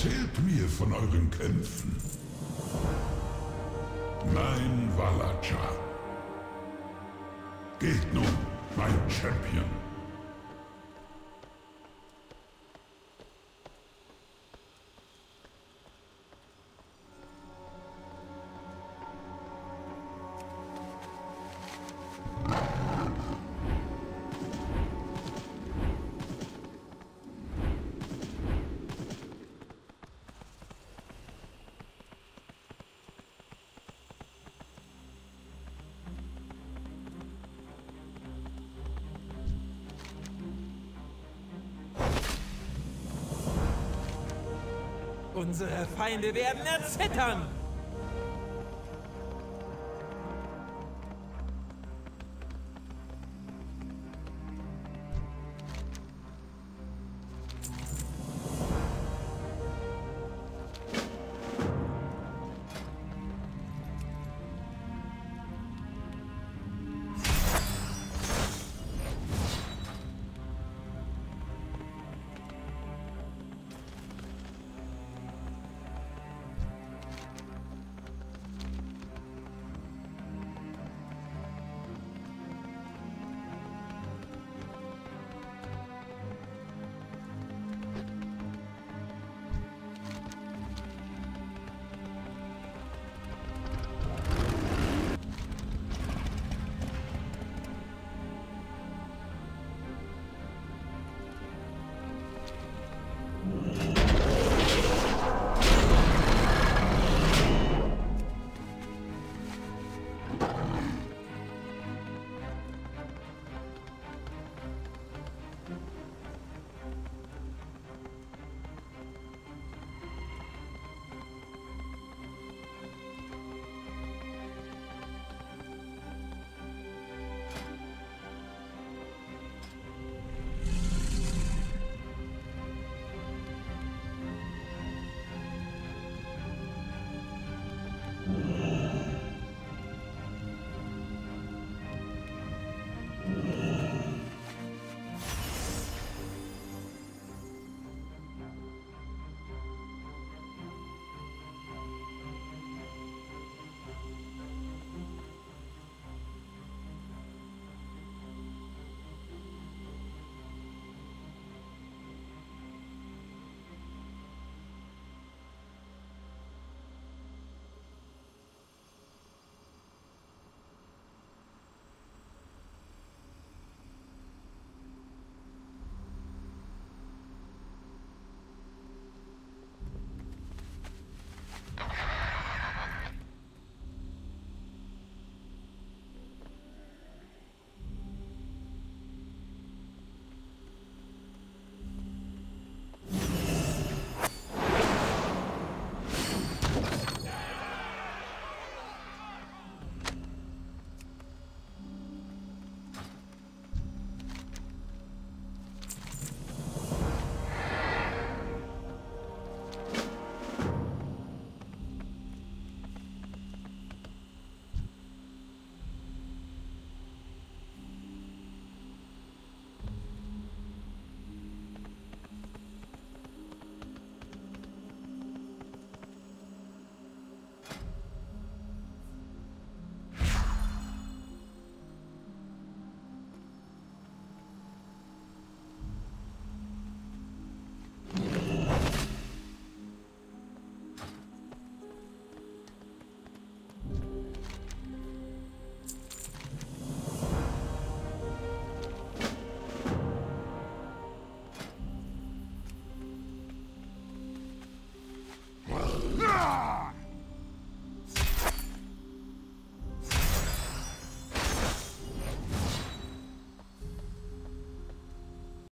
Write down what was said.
Erzählt mir von euren Kämpfen. Mein Valacha. Geht nun, mein Champion. Unsere Feinde werden erzittern!